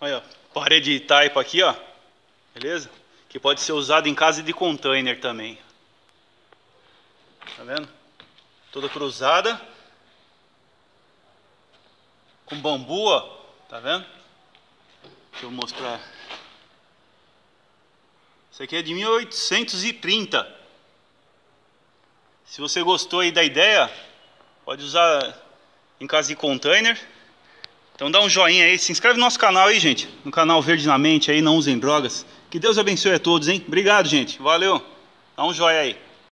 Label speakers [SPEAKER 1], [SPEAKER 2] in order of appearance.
[SPEAKER 1] Olha, parede de taipa aqui, ó. Beleza? Que pode ser usado em casa de container também. Tá vendo? Toda cruzada. Com bambu, ó. Tá vendo? Deixa eu mostrar. Isso aqui é de 1830. Se você gostou aí da ideia, pode usar em casa de container. Então dá um joinha aí, se inscreve no nosso canal aí, gente. No canal Verde na Mente aí, não usem drogas. Que Deus abençoe a todos, hein? Obrigado, gente. Valeu. Dá um joinha aí.